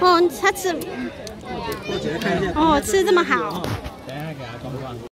哦他吃。哦吃这么好。